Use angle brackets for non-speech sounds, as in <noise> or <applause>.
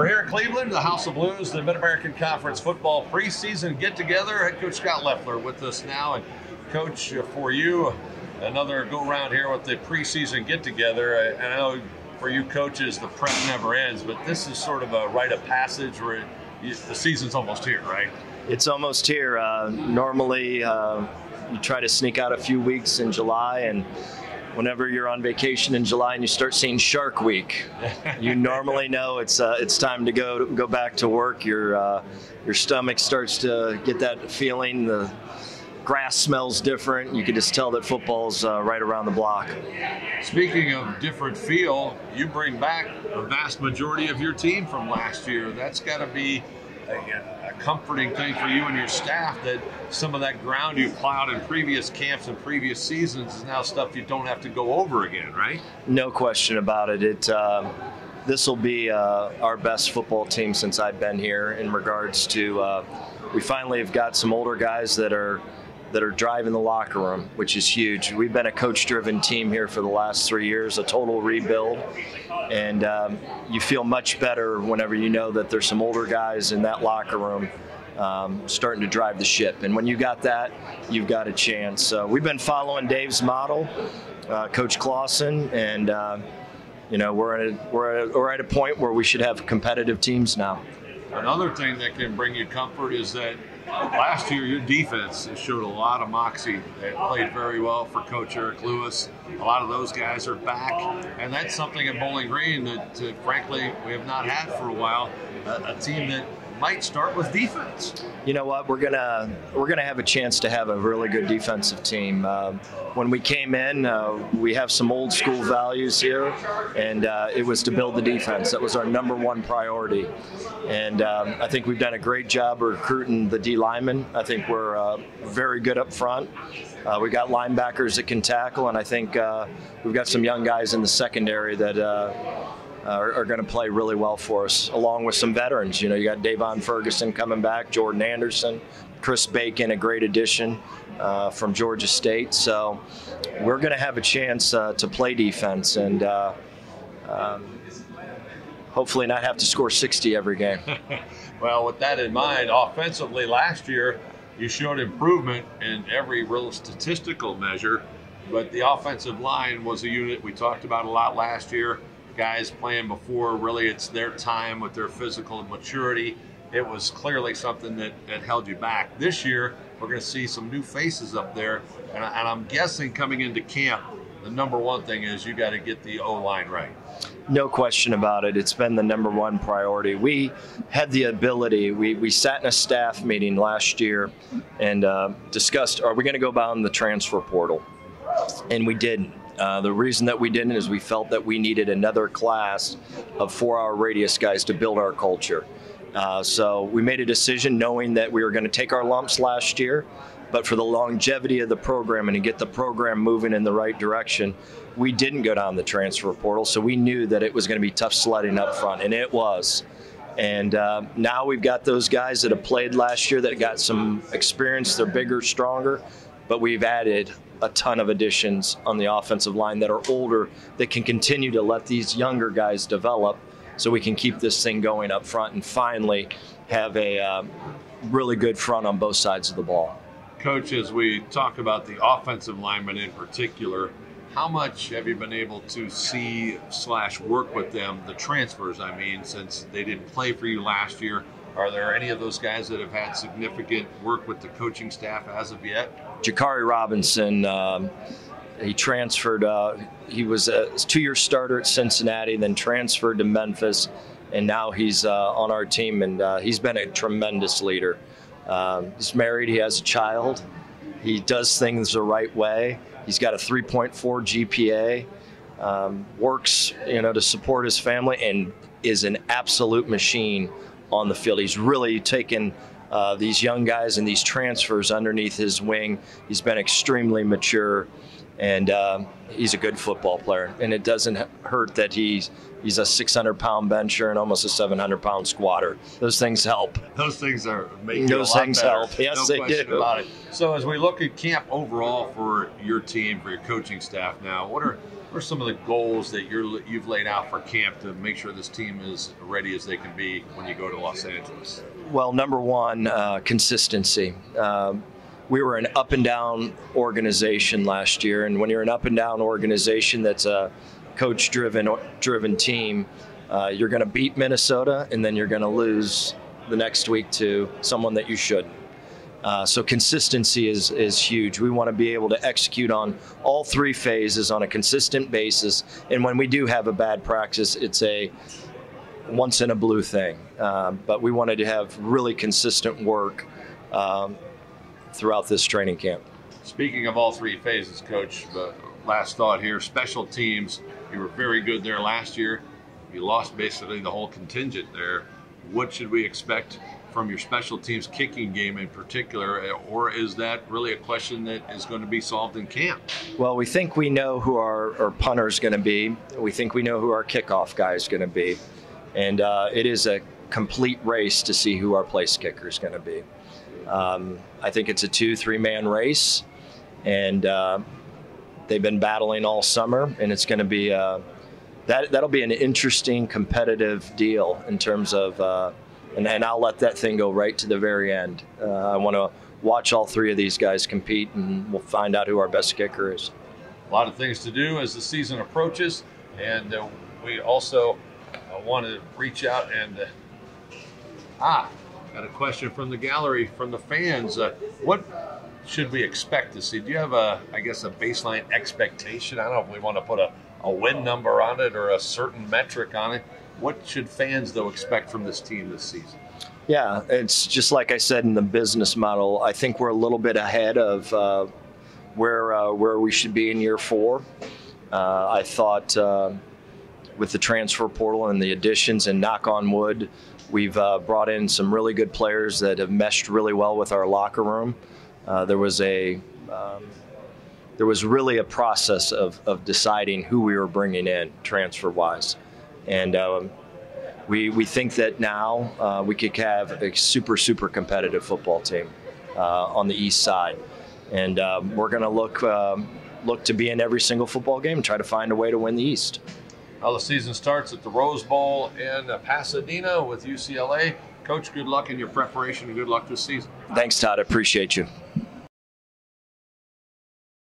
We're here in Cleveland, the House of Blues, the Mid American Conference football preseason get together. Head coach Scot Loeffler with us now. And, coach, for you, another go round here with the preseason get together. I, I know for you coaches, the prep never ends, but this is sort of a rite of passage where you, the season's almost here, right? It's almost here. Uh, normally, uh, you try to sneak out a few weeks in July and whenever you're on vacation in July and you start seeing Shark Week, <laughs> you normally know it's uh, it's time to go go back to work. Your uh, your stomach starts to get that feeling. The grass smells different. You can just tell that football's uh, right around the block. Speaking of different feel, you bring back a vast majority of your team from last year. That's got to be a, a, comforting thing for you and your staff that some of that ground you plowed in previous camps and previous seasons is now stuff you don't have to go over again, right? No question about it. It uh, this will be uh, our best football team since I've been here in regards to. Uh, we finally have got some older guys that are that are driving the locker room, which is huge. We've been a coach driven team here for the last three years, a total rebuild. And um, you feel much better whenever you know that there's some older guys in that locker room um, starting to drive the ship. And when you got that, you've got a chance. So we've been following Dave's model, uh, Coach Clawson, and uh, you know we're at a, we're at a, we're at a point where we should have competitive teams now. Another thing that can bring you comfort is that last year your defense showed a lot of moxie. They played very well for Coach Eric Lewis. A lot of those guys are back, and that's something at Bowling Green that, uh, frankly, we have not had for a while. a, a team that might start with defense. You know what? We're gonna we're gonna have a chance to have a really good defensive team. Uh, when we came in, uh, we have some old school values here, and uh, it was to build the defense. That was our number one priority, and um, I think we've done a great job recruiting the D linemen. I think we're uh, very good up front. Uh, we got linebackers that can tackle, and I think uh, we've got some young guys in the secondary that are, are going to play really well for us, along with some veterans. You know, you got Davon Ferguson coming back, Jordan Anderson, Chris Bacon, a great addition uh, from Georgia State. So we're going to have a chance uh, to play defense and uh, um, hopefully not have to score 60 every game. <laughs> well, with that in mind, offensively last year, you showed improvement in every real statistical measure, but the offensive line was a unit we talked about a lot last year guys playing before really it's their time with their physical maturity. It was clearly something that, that held you back. This year, we're going to see some new faces up there, and, and I'm guessing coming into camp, the number one thing is you got to get the O line right. No question about it. It's been the number one priority. We had the ability, we, we sat in a staff meeting last year and uh, discussed are we going to go down the transfer portal? And we didn't. Uh, the reason that we didn't is we felt that we needed another class of four-hour radius guys to build our culture. Uh, so we made a decision knowing that we were going to take our lumps last year, but for the longevity of the program and to get the program moving in the right direction, we didn't go down the transfer portal. So we knew that it was going to be tough sledding up front, and it was. And uh, now we've got those guys that have played last year that got some experience. They're bigger, stronger, but we've added a ton of additions on the offensive line that are older that can continue to let these younger guys develop so we can keep this thing going up front and finally have a uh, really good front on both sides of the ball. Coach, as we talk about the offensive linemen in particular, how much have you been able to see slash work with them, the transfers, I mean, since they didn't play for you last year? Are there any of those guys that have had significant work with the coaching staff as of yet? Jakari Robinson, um, he transferred. Uh, he was a two-year starter at Cincinnati, then transferred to Memphis, and now he's uh, on our team, and uh, he's been a tremendous leader. Um, he's married. He has a child. He does things the right way. He's got a 3.4 GPA. Um, works, you know, to support his family, and is an absolute machine on the field. He's really taken uh, these young guys and these transfers underneath his wing. He's been extremely mature, and um, he's a good football player. And it doesn't hurt that he's he's a 600 pound bencher and almost a 700 pound squatter. Those things help. Those things are making those things better. help. Yes, no they question do. About it. So as we look at camp overall for your team, for your coaching staff now, what are what are some of the goals that you're you've laid out for camp to make sure this team is ready as they can be when you go to Los Angeles? Well, number one, uh, consistency. Um, we were an up and down organization last year, and when you're an up and down organization that's a coach driven driven team, uh, you're going to beat Minnesota, and then you're going to lose the next week to someone that you shouldn't. Uh, so consistency is is huge. We want to be able to execute on all three phases on a consistent basis, and when we do have a bad practice, it's a once in a blue thing. Um, but we wanted to have really consistent work um, throughout this training camp. Speaking of all three phases, Coach, last thought here: special teams. You were very good there last year. You lost basically the whole contingent there. What should we expect from your special teams kicking game in particular, or is that really a question that is going to be solved in camp? Well, we think we know who our, our punter is going to be. We think we know who our kickoff guy is going to be. And uh, it is a complete race to see who our place kicker is going to be. Um, I think it's a two, three man race, and uh, they've been battling all summer, and it's going to be uh, that that'll be an interesting competitive deal in terms of, uh, and, and I'll let that thing go right to the very end. Uh, I want to watch all three of these guys compete, and we'll find out who our best kicker is. A lot of things to do as the season approaches, and uh, we also uh, want to reach out and ah Got a question from the gallery, from the fans. Uh, what should we expect to see? Do you have a, I guess, a baseline expectation? I don't know if we want to put a, a win number on it or a certain metric on it. What should fans, though, expect from this team this season? Yeah, it's just like I said in the business model. I think we're a little bit ahead of uh, where uh, where we should be in year four. Uh, I thought uh, with the transfer portal and the additions, and knock on wood, We've uh, brought in some really good players that have meshed really well with our locker room. Uh, there was a um, there was really a process of, of deciding who we were bringing in transfer wise, and um, we we think that now uh, we could have a super super competitive football team uh, on the east side, and um, we're going to look um, look to be in every single football game and try to find a way to win the east. The season starts at the Rose Bowl in Pasadena with UCLA. Coach, good luck in your preparation and good luck this season. Thanks, Todd. I appreciate you.